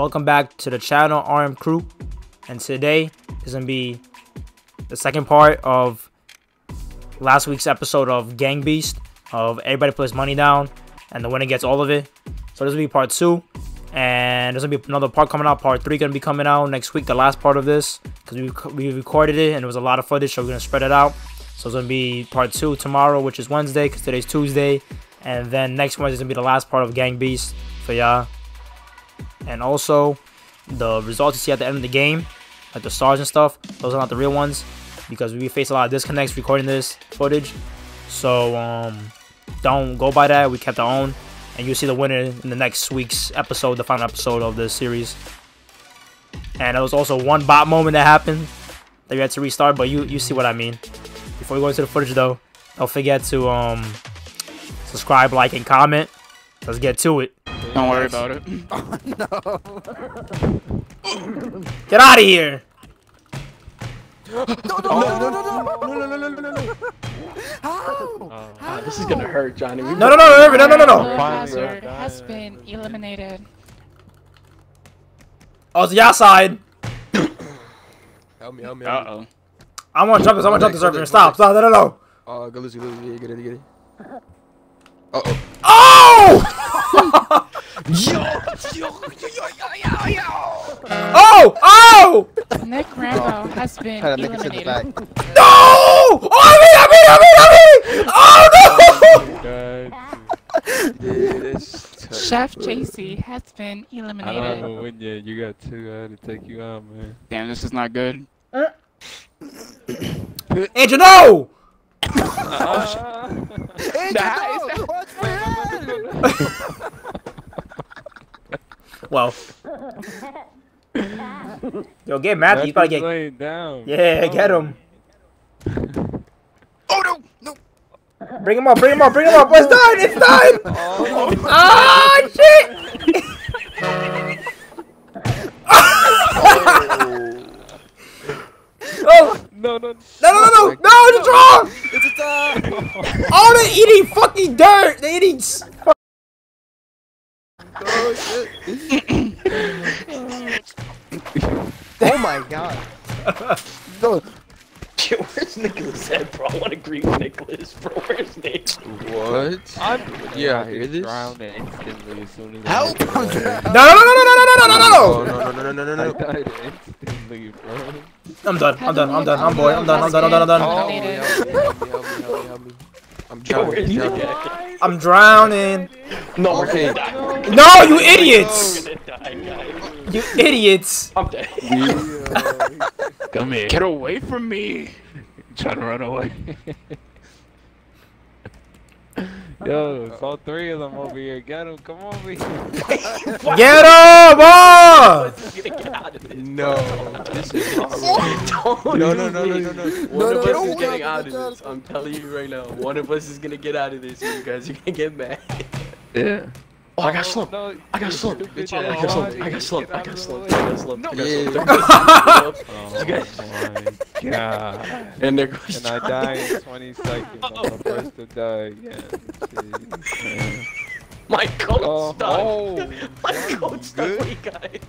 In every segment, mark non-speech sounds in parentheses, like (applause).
Welcome back to the channel, RM Crew. And today is going to be the second part of last week's episode of Gang Beast. Of everybody puts money down and the winner gets all of it. So this will be part two. And there's going to be another part coming out. Part three going to be coming out next week, the last part of this. Because we, we recorded it and it was a lot of footage, so we're going to spread it out. So it's going to be part two tomorrow, which is Wednesday, because today's Tuesday. And then next Wednesday is going to be the last part of Gang Beast for y'all. And also, the results you see at the end of the game, like the stars and stuff, those are not the real ones. Because we face a lot of disconnects recording this footage. So, um, don't go by that. We kept our own. And you'll see the winner in the next week's episode, the final episode of this series. And there was also one bot moment that happened that we had to restart, but you, you see what I mean. Before we go into the footage though, don't forget to um subscribe, like, and comment. Let's get to it. Don't worry about it. no. Get out of here! Ah, this is gonna hurt, Johnny. We No, no, no, Irvin, no, no, no, no. Blue Finally, hazard bro. has been eliminated. Oh, it's your side. Help me, help me, Uh help me. oh. I want to jump this. I want to jump this, Go Irvin. there, Stop, go stop, no, no, no. Oh, go Lucy, go Lucy, get it, get it. Uh oh. Oh! Yo! Yo! Yo! Yo! Yo! Yo! oh! Oh! Nick Rambo has been eliminated. No! Oh, I mean, I mean, I mean, I! Oh no! Chef JC has been eliminated. I don't know when yet. You got two. I had to take you out, man. Damn, this is not good. Uh. Angel, no! Uh, oh, shit. No! What's my head? (laughs) Well. Yo, get Matthew. You gotta get. laying down. Yeah, get him. (laughs) Oh no, no. Bring him up, bring him up, bring him up. It's done, it's done! (laughs) Ah, shit! oh! No, no. No, no, no, no! No, it's wrong! It's a tie. Oh, they're eating fucking dirt! They're eating. My god. No. Yo, where's Nicholas at, bro? I want to greet Nicholas, bro. Where's Nick? What? Yeah, I hear this. Drowned instantly as soon as Help! I No, no, no, no, no, no, no, no, no, Oh no! no, no, no, no, no, I no. died instantly, bro. I'm done, I'm done, I'm done, I'm boy, I'm done, I'm done, I'm done, I'm done. Help me, help me, help me, help me, help me, help me. I'm Yo, where's drowning, Nick drowning. at? I'm drowning. No, we're Okay. gonna die. We're gonna No, you die. idiots! We're gonna die, guys. You idiots! I'm dead. Come here. Get away from me. (laughs) trying to run away. (laughs) Yo, it's all three of them over here. Get them. Come over here. (laughs) Get him! Oh! Let's get get out of this. No, this is horrible. Don't No, do no, no, no, this. no, no. One No, of no, us no, is no, getting no, out of no, this. I'm telling you right now. One of us is gonna get out of this. You guys are gonna get mad. Yeah. Oh, I got slumped. No, I got you slumped. I got slumped. I got slumped. I got of slumped. I got slumped. I got Yeah. slumped. Oh You guys- oh my (laughs) god. And there goes And I die in 20 (laughs) seconds. I'm oh. the first to die again. (laughs) My coat Oh, stuck. oh, My Johnny, coat stuck. good? Wait, guys.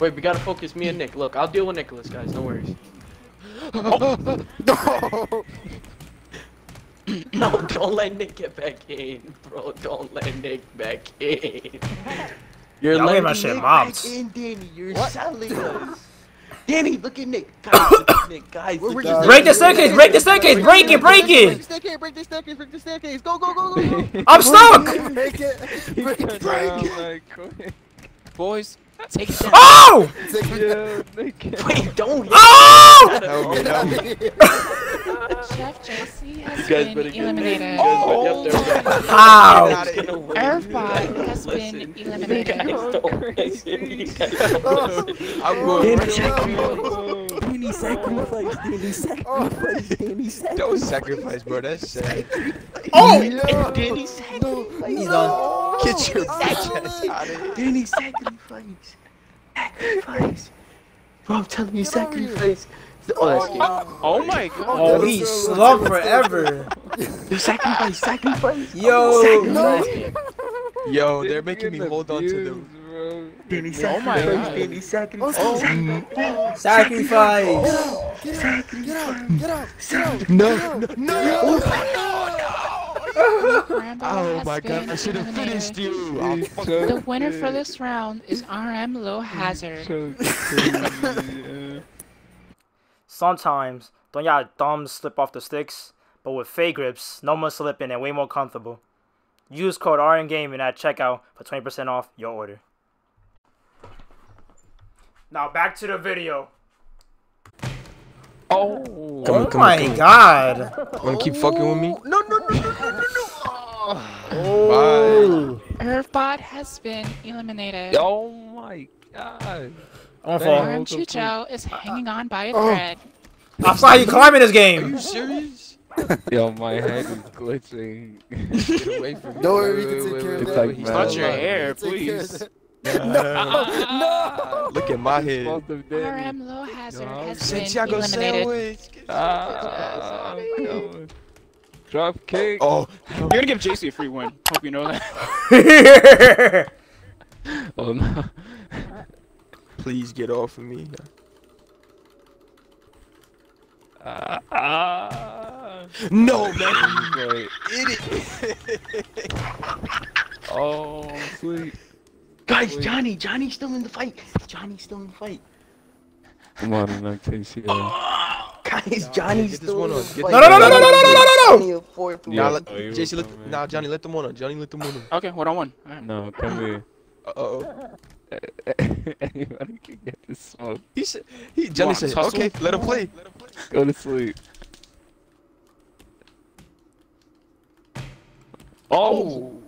Wait, we gotta focus. Me and Nick. Look, I'll deal with Nicholas, guys. No worries. No, oh. Don't let Nick get back in, bro. Don't let Nick back in. You're Y'all letting my shit Nick mopped. back in, Danny. You're selling us. (laughs) Danny, look at Nick. Guys, look at Nick. Guys, Where- look where'd at. Break the staircase, break the staircase, break it, break Break it! the staircase, break the staircase, break the staircase. Go, go, go, go, go. (laughs) I'm stuck! (laughs) Break it. Break it. Turn around like. Boys, take it oh! down. Oh! Take it. Yeah. Wait, don't. Oh! Help me, help me. Chef JC has been eliminated. Oh. How? Irvbot has been eliminated. (laughs) Oh. I'm going to oh. you. Danny sacrifice, Danny sacrifice, oh. Danny sacrifice. Don't sacrifice, bro. That's sad. Oh! No. Danny sacrifice. No. He's on. Get your bitch out of here. Danny sacrifice. Sacrifice. Bro, I'm telling you, sacrifice. Oh, oh that's good. oh my god. Oh, he slumped forever. Yo, sacrifice, sacrifice. (laughs) Yo. Sacrifice. Yo, they're making me hold on to them. bro. Danny Oh my sacrifice. God. Danny sacrifice. Oh. Sacrifice. Get out! Get out! Get out! No, no, no. Rambo Oh my god, I should have finished you. I'll He's fuck- so The winner for this round is RM LilHaZard. So crazy, Sometimes, don't y'all thumbs slip off the sticks, but with Fade Grips, no more slipping and way more comfortable. Use code RMGaming at checkout for 20% off your order. Now back to the video. Oh, Come on, oh come on, my come on. god. Wanna keep fucking with me? Oh, no, no, no, no, no, no, no. Oh. Irvbot has been eliminated. oh my god. I'm Damn. fall. RM Hold is hanging on by a Oh. thread. I saw you climbing this game. Are you serious? (laughs) Yo, my head is glitching. (laughs) Get away from me. Don't worry, Wait, we can take care of It's that. (laughs) like He's mad not Touch your hair, We'll take care please. that. Ah! Look at my head. Supposed to be dead. RM LilHaZard No. has Say been eliminated. sandwich. Ah, I'm. Drop kick. Oh, You're gonna give JC a free win. Hope you know that. Oh no. Please get off of me. Ah, (laughs) ah. No, man. Wait. Idiot. (laughs) Oh, I'm asleep. Guys, Johnny, Johnny's still in the fight. Johnny's still in the fight. Come on, I'm not taking Guys, Johnny's get still one in the fight. No, no, no, no, no, no, no, no, no, no. Johnny, four Yeah. Nah, let, Oh, JC, will let, nah, Johnny, let them one on. Johnny, let them one on. Okay, one on one. Alright. No, come here. Uh (laughs) oh. Anybody can get this smoke. He said, he, Johnny on, said, tussle? okay, let him play. Go to sleep. Oh, oh.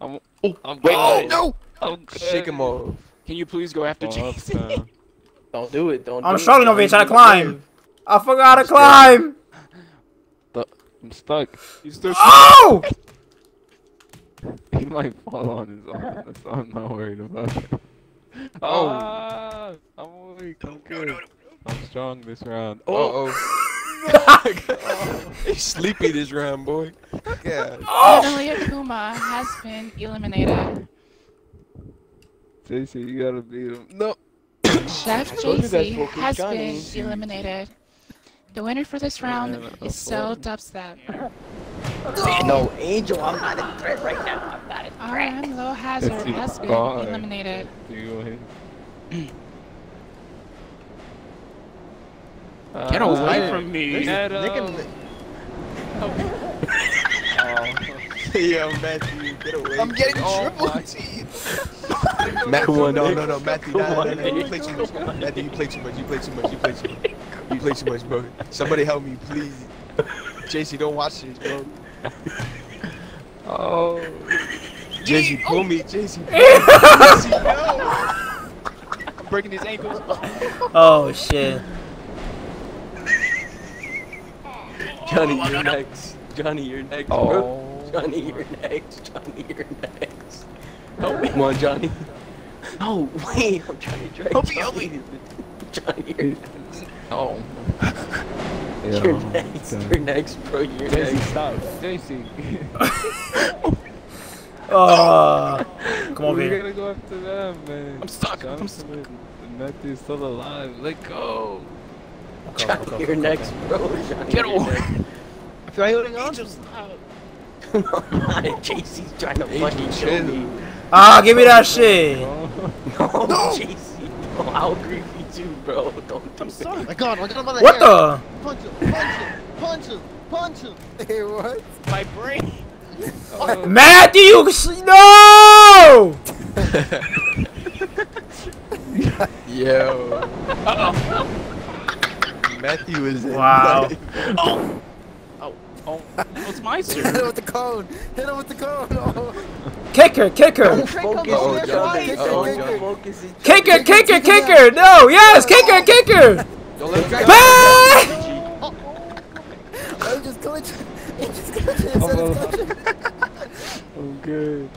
I'm, I'm oh, Wait, oh, good. no! I'm good. Shake him off. Can you please go after Oh, uh, JC? (laughs) Don't do it. Don't. I'm do struggling it. over here trying to climb. I forgot how to climb. I'm stuck. You still Oh! (laughs) He might fall on his own. (laughs) That's all I'm not worried about. it. (laughs) Oh. Ah, I'm weak. I'm good. I'm strong this round. Uh oh. He's sleepy this round, boy. Yeah. Natalia Kuma has been eliminated. JC, you gotta beat him. No. (coughs) Chef told JC has been eliminated. The winner for this round Man, is So Dubstep. No, Angel, I'm not a threat right now. I'm not a threat. RM LilHaZard It's has been fine. eliminated. Do you win? (clears throat) Get uh, away from me. Get They can- him. Yo, Matthew, get away. I'm getting Oh triple my- team. (laughs) Matthew, no, no, no, (laughs) Matthew, Come nah, nah, nah, nah, you Nick. play too much. Matthew, you play too much. You play too much. You play too much. You play too much, bro. Somebody help me, please. JC, don't watch this, bro. Oh. JC, pull me. JC, pull (laughs) me. JC, no. I'm breaking his ankles. Oh shit. Johnny, you're next. Johnny, you're next, bro. Oh. Johnny, you're next. Johnny, you're next. Help me. Come on, Johnny. No, wait. I'm trying to drag Help me, Johnny. help me. Johnny, you're next. Oh. You're next. You're next, bro. You're JC, next. stop. JC. Oh. Come over we here. gotta go after them, man. I'm stuck. I'm Johnson and Matthew's still alive. Let go. Johnny, you're next, bro. Johnny, Get you're away. next. I feel like holding on. JC's trying to fucking kill me. Ah, give me that shit. Oh. (laughs) No, JC. No, I'll agree with you too, bro. (laughs) Don't do that. My God, I got him on the What hair. the? Punch him, punch him, punch him, punch him. (laughs) Hey, what? My brain. (laughs) Oh. Matthew, you s- no! Yo. Matthew is in. Wow. Oh. oh, oh oh, it's my turn. Hit him with the cone. Hit him with the cone. Oh. Kicker, kicker. Oh, oh, kicker, kicker, kicker. No, yes, kicker, kicker. Bang! (laughs) Oh, (laughs) oh, good.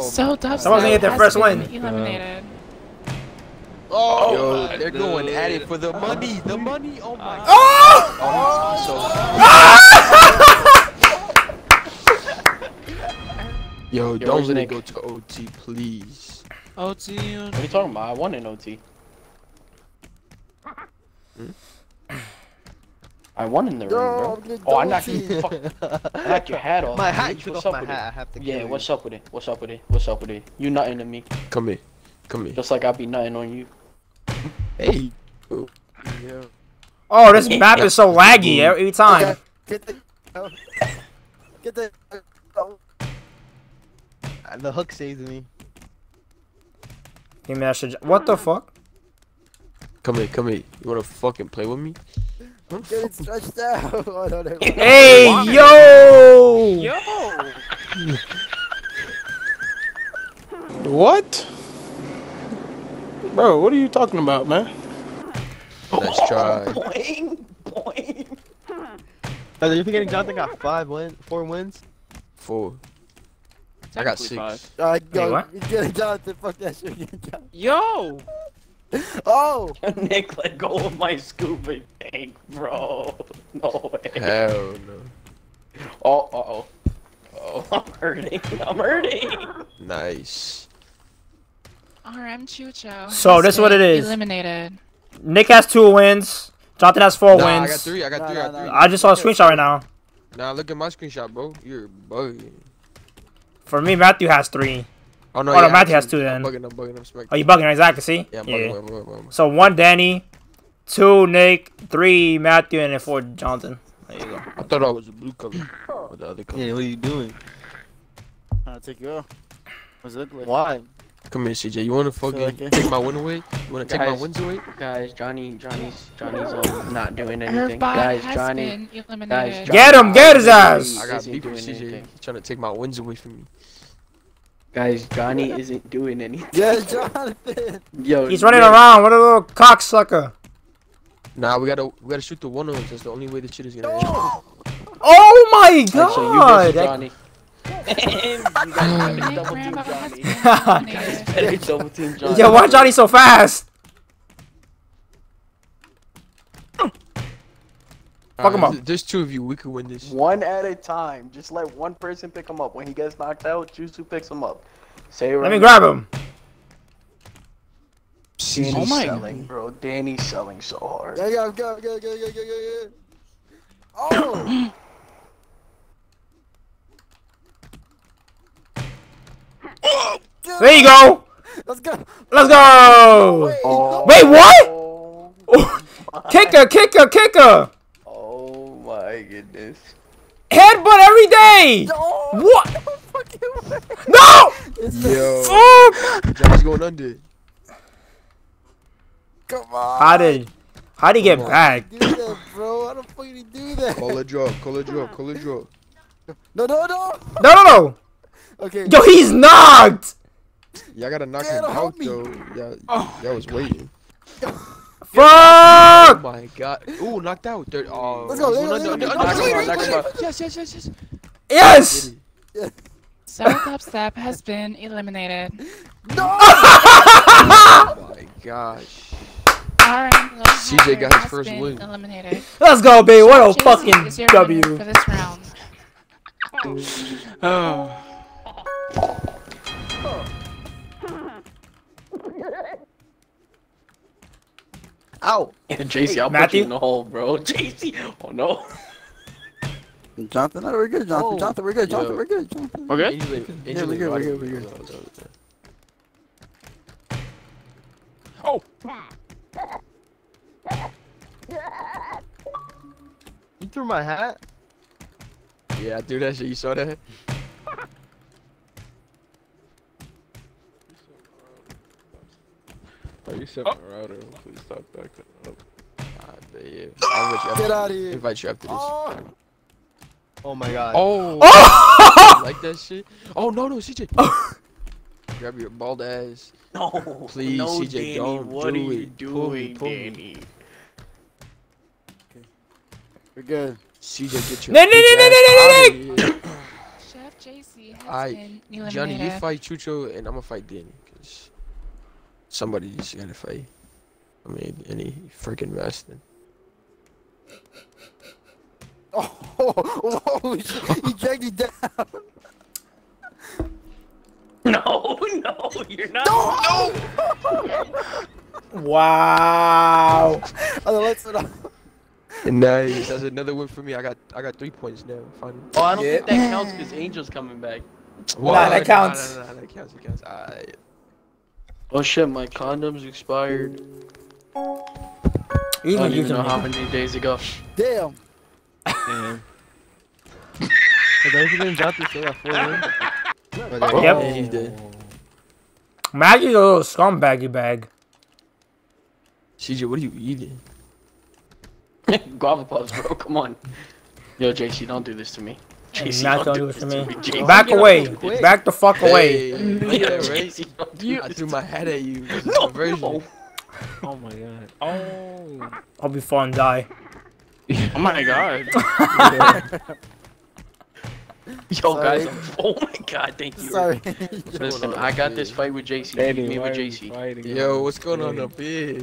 So tough. Someone's gonna get their first win. Eliminated. Oh, Yo, uh, they're dude. going at it for the money. The money. Oh my. Oh! oh, so oh! Yo, Yo, don't let Nick? it go to OT, please. OT. What are you talking about? I won an OT. Hmm? I won in the Yo, ring, I'm bro. Oh, I double knocked you. teamed. Fuck, I knocked your hat off. My hat, you took What's off up my with hat. I it? have to Yeah, what's you. up with it? What's up with it? What's up with it? You nothing to me, Come here. Come here. just like I be nothing on you. Hey. Oh, this (laughs) map is so laggy every time. Okay, Get the. oh. Get the. oh. The hook saves me. Give me that shit. What the fuck? Come here, come here. You wanna fucking play with me? I'm getting stretched out. Oh, no, never mind. Hey, yo! Yo. what? Bro, what are you talking about, man? Nice try. Boing, boing. Oh, you forgetting Jonathan got five win, four wins? Four. I got six. five. Alright, go. what? You Get it, Jonathan. Fuck that shit. Get it, Jonathan. Yo. (laughs) Oh! Nick, let go of my scuba tank, bro. (laughs) No way. Hell no. Oh, uh oh. Oh, (laughs) I'm hurting. I'm hurting. Nice. RM Chucho. So, has this is what been it is. Eliminated. Nick has two wins. Jonathan has four Nah, I got wins. three. I got Nah, three. nah, I got nah. three. I just saw a screenshot right now. Nah, look at my screenshot, bro. You're bugging. For me, Matthew has three. Oh no, Oh, no, yeah, Matthew has actually, two I'm then. bugging. I'm bugging. I'm smacking. Oh, you bugging, right? exactly? See? Yeah, I'm yeah. bugging. I'm bugging, I'm bugging. So one Danny, two Nick, three Matthew, and then four Jonathan. There you go. I thought I was a blue color. Or the other color. Yeah, what are you doing? I'll take you off. What's it look like? Why? Come here, CJ. You wanna fucking like take my win away? You wanna take my wins away? Guys, Johnny, Johnny's, Johnny's um, not doing anything. bot Guys, has Johnny, been guys. Johnny Get him, get his ass. I got isn't beef with CJ. anything. He's trying to take my wins away from me. Guys, Johnny isn't doing anything. Yeah, Jonathan. Yo, He's running Nick, around. What a little cocksucker. Nah, we gotta we gotta shoot the one of them. That's the only way the shit is gonna end. Oh my Alright, so you god. versus Johnny. you guys better Nick double team Rambo has Johnny double. Yo, why Johnny so fast? Fuck him up. There's two of you. We could win this. One at a time. Just let one person pick him up. When he gets knocked out, choose who picks him up. Say right Let me grab him. Danny's oh my selling, bro. Danny's selling so hard. Yeah, yeah, yeah, yeah, yeah, yeah, yeah. go. (clears throat) Oh! There you go. Let's go. Let's go. Wait, Oh, Wait, what? Oh, (laughs) Kicker, kicker, kicker. oh my goodness. Headbutt every day. no. What? (laughs) Fucking way. No. It's the- Yo, Fuck. Johnny's going under. Come on. How did, how did he get on. back? do that, bro? How the fuck did he do that? Call a draw. Call a draw. Call a draw. No, no, no. No, no, no. Okay. Yo, he's knocked. Y'all gotta knock Get him out homie. though. Y'all, oh y'all was waiting. Oh Fuck. my god. Ooh, knocked out. Third. Oh, Let's go, let's go, let's go, under. let's go, let's go. Yes, yes, yes, yes. Yes. Get it. Sour Dubstep has been eliminated. (laughs) Oh my gosh. RM CJ got his first win. Eliminated. Let's go, baby. What a Jason fucking is your winner W. for this round. (laughs) Oh. oh. Ow! (laughs) Yeah, JC, I'll put Matthew? you in the hole, bro. (laughs) JC. Oh no. Jonathan, no, we're good. Jonathan, Oh. Jonathan, we're good. Jonathan, Yo. we're good. Jonathan. Okay. Angel, Yeah, Angel, we're good, we're good, we're good. Oh. You threw my hat? Yeah, I do that shit. You saw that? Are you set my router? Please stop backing up. But yeah. I'll invite you after- Get out of here. Invite you after this. Oh. Oh my god. Oh, Oh. like that shit? Oh no, no, CJ. Oh. Grab your bald ass. No. Please, no, CJ, Danny, don't what do are you it. Pull me, doing, pull me. Danny? We're good. CJ, get your. No, no, no, bitch no, ass no, no, here. (coughs) Chef JC has Alright, been. Johnny, you fight Chucho, and I'm gonna fight Danny, cause somebody just gotta fight. I mean, any freaking bastard. (laughs) Oh, holy shit. He dragged you down. (laughs) No, no, you're not. Oh! (laughs) Wow. Oh, the lights are off. Nice. That's another win for me. I got I got three points now. Finally. Oh, I don't Yeah. think that counts because Angel's coming back. Nah, that counts. Nah, nah, nah, that counts. That counts. Alright. Oh shit, my condoms expired. You I can don't use even know how many days ago. Damn. Damn. Hey, don't you think Jonathan still got four wins? Oh, Yep. Yeah, he's dead. Maggie's a little scumbaggy bag. CJ, what are you eating? (laughs) Guava puffs, bro. Come on. Yo, JC, don't do this to me. JC, Not don't do it to me. JC. Back away. Back the fuck away. Hey, (laughs) Yeah, yeah, right? (laughs) JC, I threw my me. hat at you. This (laughs) is No, no. Oh my god. Oh. I'll be fun die. Oh my god. (laughs) (laughs) Yo, guys, I'm- oh my god, thank you. Sorry. Listen, I got this fight with JC. Danny, me with are JC. fighting Yo, what's going on up here?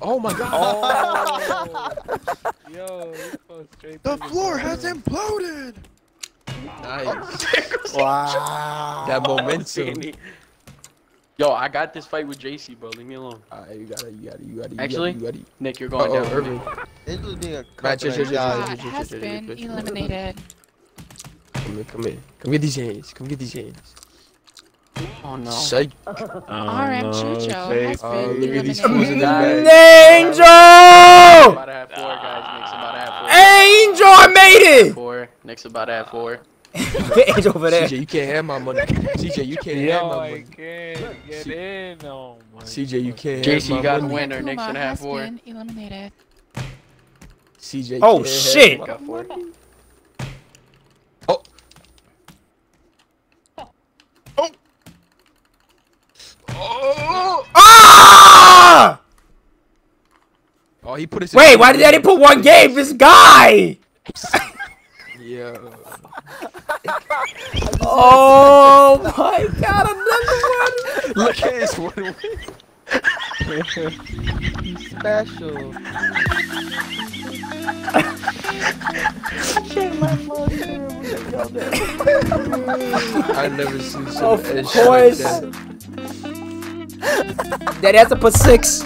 Oh my god. Oh. Yo, you fell straight The floor wall. has imploded. Nice. There Wow. That momentum. Danny. Yo, I got this fight with JC, bro. Leave me alone. Alright, you got it. You got it. You got it. You Actually, got it. You got it. Nick, you're Uh going oh, down. with me. Irving. Angel's being a chill, has been chill, chill. eliminated. Come here, come here. Come get these hands. Come get these hands. Oh no. Psych. (laughs) Oh, RM no, Chucho Jake. has Oh, been look at these eliminated. fools in the Guys. back. Angel! About to have four, guys. Nick's about to have four. Angel, I made Four. Nick's about to have four. It! Angel over there. CJ, you can't have my money. CJ, you can't have Yo, my I money. can't get in. Oh my. CJ, you can't have JC my got a money. winner. Nick's Kuma gonna have has four. been eliminated. CJ. Oh, can't have shit. my four. money. Oh. Oh. Oh. Ah! Oh, he put his. Wait, why did Daddy put one game? This guy! Yeah. Oh my god, another one! Look at this one He's Special. I never seen some Of like course. that. Daddy has to put six.